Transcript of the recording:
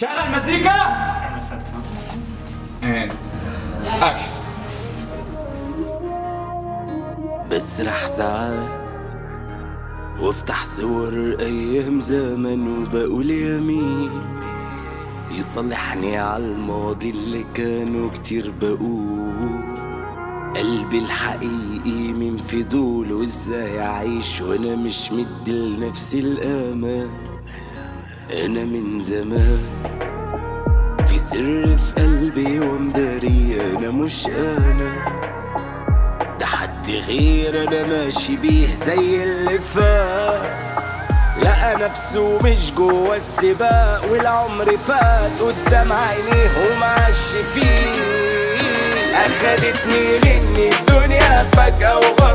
شغل مزيكا؟ and action بسرح ساعات وافتح صور أيام زمن وبقول يمين يصلحني على الماضي اللي كانوا كتير بقول. قلبي الحقيقي من فضول وازاي اعيش وأنا مش مدي لنفسي الأمان. أنا من زمان. في سر في قلبي ومداري أنا مش أنا. ده حد غير أنا ماشي بيه زي اللي فات. لقى نفسه مش جوا السباق والعمر فات. قدام عينيه ومعش فيه. أخدتني مني الدنيا فجأة وغرمتني